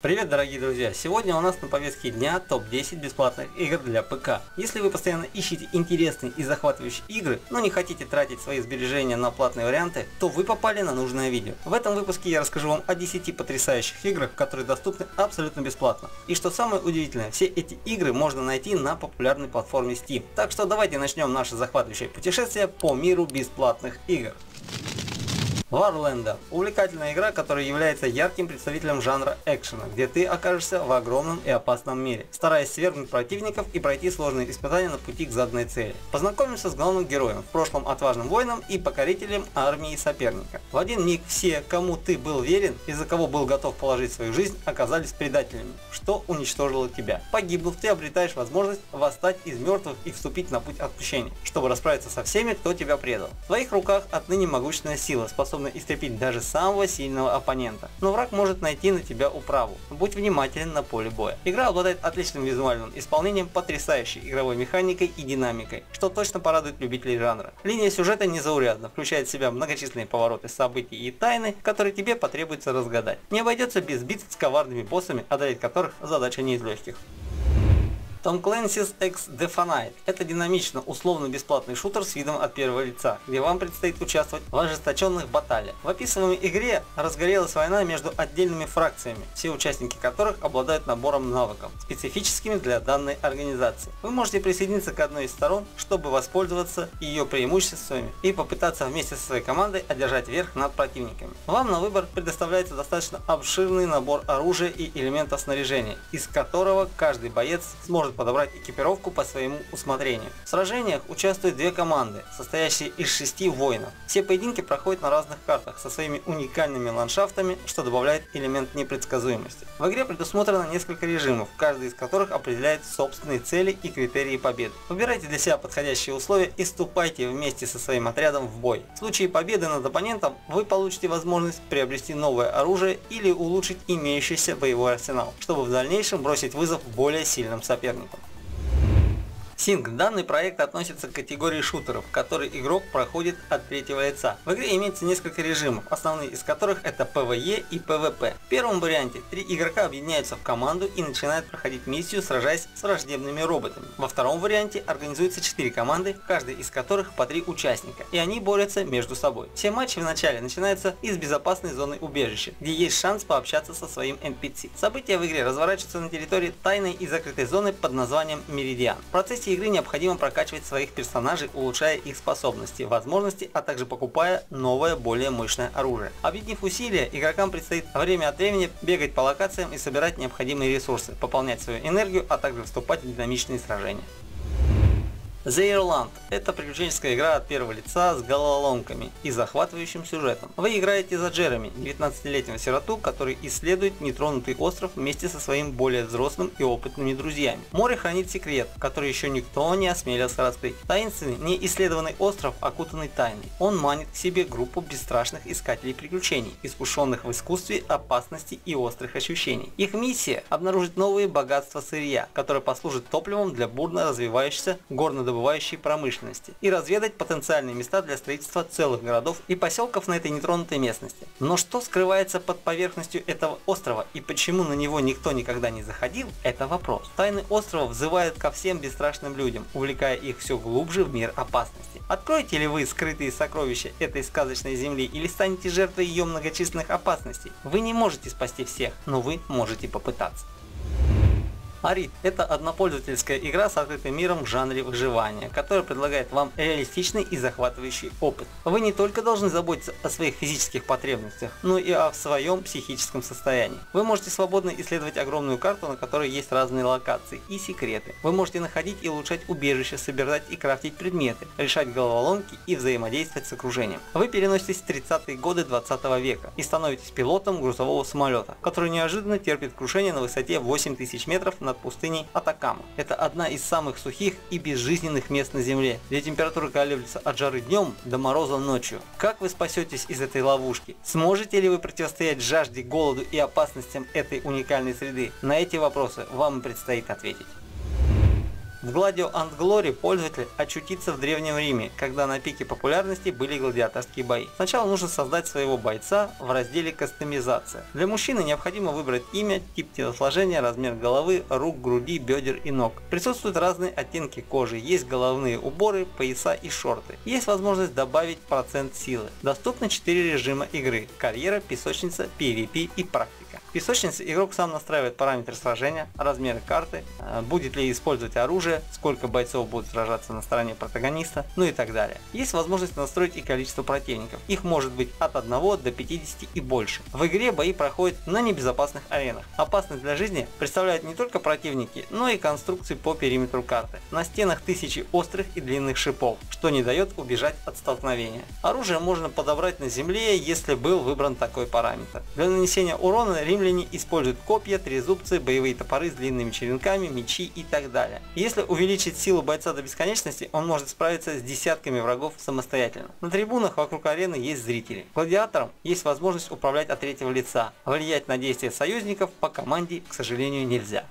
Привет, дорогие друзья! Сегодня у нас на повестке дня топ-10 бесплатных игр для ПК. Если вы постоянно ищете интересные и захватывающие игры, но не хотите тратить свои сбережения на платные варианты, то вы попали на нужное видео. В этом выпуске я расскажу вам о 10 потрясающих играх, которые доступны абсолютно бесплатно. И что самое удивительное, все эти игры можно найти на популярной платформе Steam. Так что давайте начнем наше захватывающее путешествие по миру бесплатных игр. Warlander – увлекательная игра, которая является ярким представителем жанра экшена, где ты окажешься в огромном и опасном мире, стараясь свергнуть противников и пройти сложные испытания на пути к заданной цели. Познакомимся с главным героем, в прошлом отважным воином и покорителем армии соперника. В один миг все, кому ты был верен и за кого был готов положить свою жизнь, оказались предателями, что уничтожило тебя. Погибнув, ты обретаешь возможность восстать из мертвых и вступить на путь отпущения, чтобы расправиться со всеми, кто тебя предал. В твоих руках отныне могущественная сила, способная способна истрепить даже самого сильного оппонента. Но враг может найти на тебя управу. Будь внимателен на поле боя. Игра обладает отличным визуальным исполнением, потрясающей игровой механикой и динамикой, что точно порадует любителей жанра. Линия сюжета незаурядна, включает в себя многочисленные повороты событий и тайны, которые тебе потребуется разгадать. Не обойдется без битв с коварными боссами, одолеть которых задача не из легких. Tom Clancy's X Definite – это динамично условно-бесплатный шутер с видом от первого лица, где вам предстоит участвовать в ожесточенных баталиях. В описываемой игре разгорелась война между отдельными фракциями, все участники которых обладают набором навыков, специфическими для данной организации. Вы можете присоединиться к одной из сторон, чтобы воспользоваться ее преимуществами и попытаться вместе со своей командой одержать верх над противниками. Вам на выбор предоставляется достаточно обширный набор оружия и элементов снаряжения, из которого каждый боец сможет может подобрать экипировку по своему усмотрению. В сражениях участвуют две команды, состоящие из шести воинов. Все поединки проходят на разных картах со своими уникальными ландшафтами, что добавляет элемент непредсказуемости. В игре предусмотрено несколько режимов, каждый из которых определяет собственные цели и критерии победы. Выбирайте для себя подходящие условия и вступайте вместе со своим отрядом в бой. В случае победы над оппонентом вы получите возможность приобрести новое оружие или улучшить имеющийся боевой арсенал, чтобы в дальнейшем бросить вызов более сильным соперникам соперников. Синг. Данный проект относится к категории шутеров, в которой игрок проходит от третьего лица. В игре имеется несколько режимов, основные из которых это PvE и PvP. В первом варианте три игрока объединяются в команду и начинают проходить миссию, сражаясь с враждебными роботами. Во втором варианте организуются четыре команды, каждая из которых по три участника, и они борются между собой. Все матчи в начале начинаются из безопасной зоны убежища, где есть шанс пообщаться со своим NPC. События в игре разворачиваются на территории тайной и закрытой зоны под названием Меридиан. В процессе процессе игры необходимо прокачивать своих персонажей, улучшая их способности, возможности, а также покупая новое, более мощное оружие. Объединив усилия, игрокам предстоит время от времени бегать по локациям и собирать необходимые ресурсы, пополнять свою энергию, а также вступать в динамичные сражения. The Ireland – это приключенческая игра от первого лица с головоломками и захватывающим сюжетом. Вы играете за Джереми, 19-летнего сироту, который исследует нетронутый остров вместе со своим более взрослым и опытными друзьями. Море хранит секрет, который еще никто не осмелился раскрыть. Таинственный, неисследованный остров, окутанный тайной. Он манит к себе группу бесстрашных искателей приключений, искушенных в искусстве, опасности и острых ощущений. Их миссия – обнаружить новые богатства сырья, которые послужат топливом для бурно развивающейся горно добывающей промышленности и разведать потенциальные места для строительства целых городов и поселков на этой нетронутой местности. Но что скрывается под поверхностью этого острова и почему на него никто никогда не заходил, это вопрос. Тайны острова взывают ко всем бесстрашным людям, увлекая их все глубже в мир опасности. Откроете ли вы скрытые сокровища этой сказочной земли или станете жертвой ее многочисленных опасностей? Вы не можете спасти всех, но вы можете попытаться. Арит – это однопользовательская игра с открытым миром в жанре выживания, которая предлагает вам реалистичный и захватывающий опыт. Вы не только должны заботиться о своих физических потребностях, но и о своем психическом состоянии. Вы можете свободно исследовать огромную карту, на которой есть разные локации и секреты. Вы можете находить и улучшать убежище, собирать и крафтить предметы, решать головоломки и взаимодействовать с окружением. Вы переноситесь в 30-е годы 20 века и становитесь пилотом грузового самолета, который неожиданно терпит крушение на высоте 8000 метров над пустыней Атакама. Это одна из самых сухих и безжизненных мест на Земле, где температура колеблется от жары днем до мороза ночью. Как вы спасетесь из этой ловушки? Сможете ли вы противостоять жажде, голоду и опасностям этой уникальной среды? На эти вопросы вам предстоит ответить. В Gladio and Glory пользователь очутится в Древнем Риме, когда на пике популярности были гладиаторские бои. Сначала нужно создать своего бойца в разделе «Кастомизация». Для мужчины необходимо выбрать имя, тип телосложения, размер головы, рук, груди, бедер и ног. Присутствуют разные оттенки кожи, есть головные уборы, пояса и шорты. Есть возможность добавить процент силы. Доступны 4 режима игры – карьера, песочница, PvP и практика. Песочнице игрок сам настраивает параметры сражения, размеры карты, э, будет ли использовать оружие, сколько бойцов будут сражаться на стороне протагониста, ну и так далее. Есть возможность настроить и количество противников. Их может быть от 1 до 50 и больше. В игре бои проходят на небезопасных аренах. Опасность для жизни представляют не только противники, но и конструкции по периметру карты. На стенах тысячи острых и длинных шипов, что не дает убежать от столкновения. Оружие можно подобрать на земле, если был выбран такой параметр. Для нанесения урона римляне используют копья, трезубцы, боевые топоры с длинными черенками, мечи и так далее. Если увеличить силу бойца до бесконечности, он может справиться с десятками врагов самостоятельно. На трибунах вокруг арены есть зрители. Гладиаторам есть возможность управлять от третьего лица. Влиять на действия союзников по команде, к сожалению, нельзя.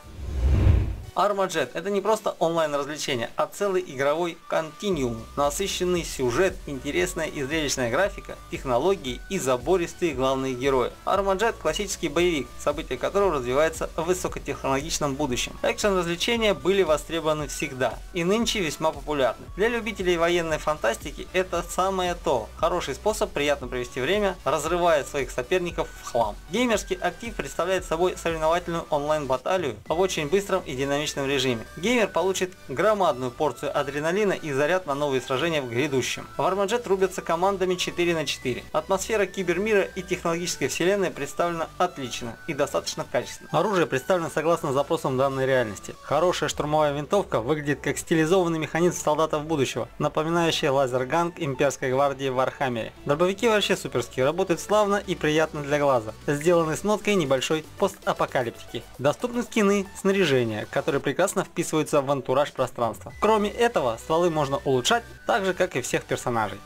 Armajet это не просто онлайн развлечение, а целый игровой континуум, насыщенный сюжет, интересная и зрелищная графика, технологии и забористые главные герои. Armajet классический боевик, события которого развивается в высокотехнологичном будущем. Экшен развлечения были востребованы всегда и нынче весьма популярны. Для любителей военной фантастики это самое то. Хороший способ приятно провести время, разрывая своих соперников в хлам. Геймерский актив представляет собой соревновательную онлайн-баталию в очень быстром и динамичном бесконечном режиме. Геймер получит громадную порцию адреналина и заряд на новые сражения в грядущем. В Armajet рубятся командами 4 на 4. Атмосфера кибермира и технологической вселенной представлена отлично и достаточно качественно. Оружие представлено согласно запросам данной реальности. Хорошая штурмовая винтовка выглядит как стилизованный механизм солдатов будущего, напоминающий laser gun имперской гвардии в Warhammer е. Дробовики вообще суперские, работают славно и приятно для глаза, сделаны с ноткой небольшой постапокалиптики. Доступны скины, снаряжение, которые которые прекрасно вписываются в антураж пространства. Кроме этого, стволы можно улучшать, так же как и всех персонажей.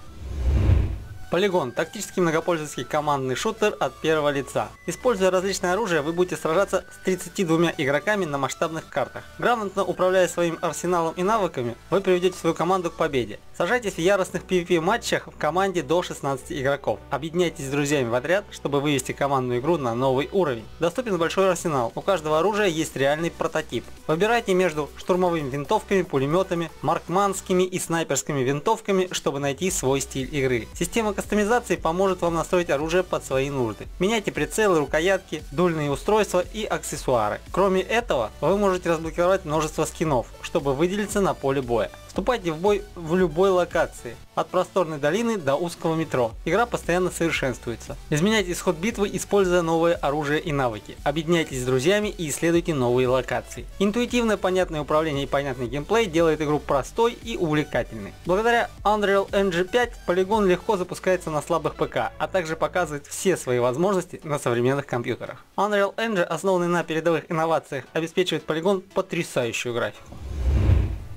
Полигон – тактический многопользовательский командный шутер от первого лица. Используя различные оружия, вы будете сражаться с 32 игроками на масштабных картах. Грамотно управляя своим арсеналом и навыками, вы приведете свою команду к победе. Сажайтесь в яростных PvP матчах в команде до 16 игроков. Объединяйтесь с друзьями в отряд, чтобы вывести командную игру на новый уровень. Доступен большой арсенал. У каждого оружия есть реальный прототип. Выбирайте между штурмовыми винтовками, пулеметами, маркманскими и снайперскими винтовками, чтобы найти свой стиль игры. Система кастомизации поможет вам настроить оружие под свои нужды. Меняйте прицелы, рукоятки, дульные устройства и аксессуары. Кроме этого, вы можете разблокировать множество скинов, чтобы выделиться на поле боя. Вступайте в бой в любой локации, от просторной долины до узкого метро. Игра постоянно совершенствуется. Изменяйте исход битвы, используя новое оружие и навыки. Объединяйтесь с друзьями и исследуйте новые локации. Интуитивное, понятное управление и понятный геймплей делает игру простой и увлекательной. Благодаря Unreal Engine 5 полигон легко запускается на слабых ПК, а также показывает все свои возможности на современных компьютерах. Unreal Engine, основанный на передовых инновациях, обеспечивает полигон потрясающую графику.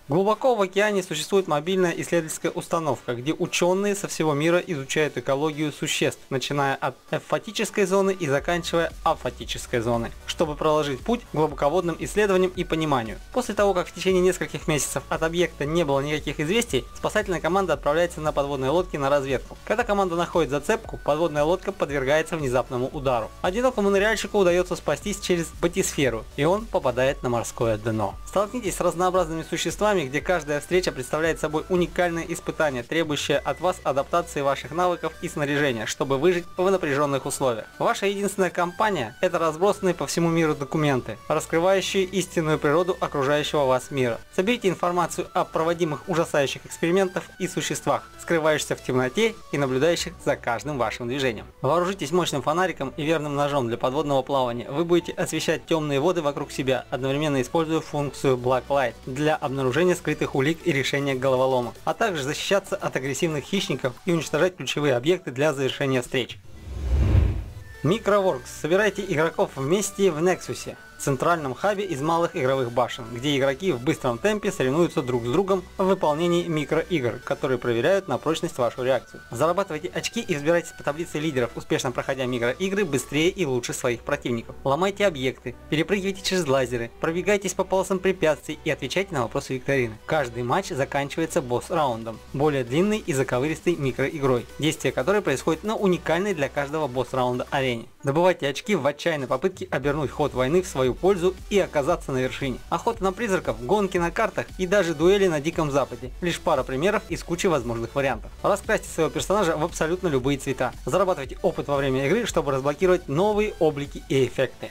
Глубоко в океане существует мобильная исследовательская установка, где ученые со всего мира изучают экологию существ, начиная от эвфатической зоны и заканчивая афатической зоны, чтобы проложить путь к глубоководным исследованиям и пониманию. После того, как в течение нескольких месяцев от объекта не было никаких известий, спасательная команда отправляется на подводной лодке на разведку. Когда команда находит зацепку, подводная лодка подвергается внезапному удару. Одинокому ныряльщику удается спастись через батисферу, и он попадает на морское дно. Столкнитесь с разнообразными существами, вами, где каждая встреча представляет собой уникальное испытание, требующее от вас адаптации ваших навыков и снаряжения, чтобы выжить в напряженных условиях. Ваша единственная компания – это разбросанные по всему миру документы, раскрывающие истинную природу окружающего вас мира. Соберите информацию о проводимых ужасающих экспериментах и существах, скрывающихся в темноте и наблюдающих за каждым вашим движением. Вооружитесь мощным фонариком и верным ножом для подводного плавания. Вы будете освещать темные воды вокруг себя, одновременно используя функцию Black Light для обнаружения обнаружения скрытых улик и решения головоломок, а также защищаться от агрессивных хищников и уничтожать ключевые объекты для завершения встреч. Microworks. Собирайте игроков вместе в Nexus центральном хабе из малых игровых башен, где игроки в быстром темпе соревнуются друг с другом в выполнении микроигр, которые проверяют на прочность вашу реакцию. Зарабатывайте очки и взбирайтесь по таблице лидеров, успешно проходя микроигры быстрее и лучше своих противников. Ломайте объекты, перепрыгивайте через лазеры, пробегайтесь по полосам препятствий и отвечайте на вопросы викторины. Каждый матч заканчивается босс-раундом, более длинной и заковыристой микроигрой, действие которой происходит на уникальной для каждого босс-раунда арене. Добывайте очки в отчаянной попытке обернуть ход войны в свою пользу и оказаться на вершине. Охота на призраков, гонки на картах и даже дуэли на Диком Западе. Лишь пара примеров из кучи возможных вариантов. Раскрасьте своего персонажа в абсолютно любые цвета. Зарабатывайте опыт во время игры, чтобы разблокировать новые облики и эффекты.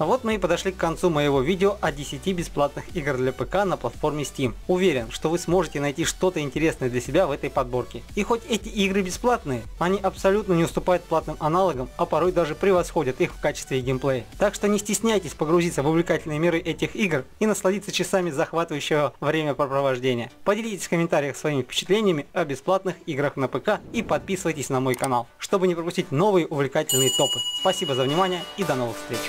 А вот мы и подошли к концу моего видео о 10 бесплатных игр для ПК на платформе Steam. Уверен, что вы сможете найти что-то интересное для себя в этой подборке. И хоть эти игры бесплатные, они абсолютно не уступают платным аналогам, а порой даже превосходят их в качестве геймплея. Так что не стесняйтесь погрузиться в увлекательные миры этих игр и насладиться часами захватывающего времяпрепровождения. Поделитесь в комментариях своими впечатлениями о бесплатных играх на ПК и подписывайтесь на мой канал, чтобы не пропустить новые увлекательные топы. Спасибо за внимание и до новых встреч.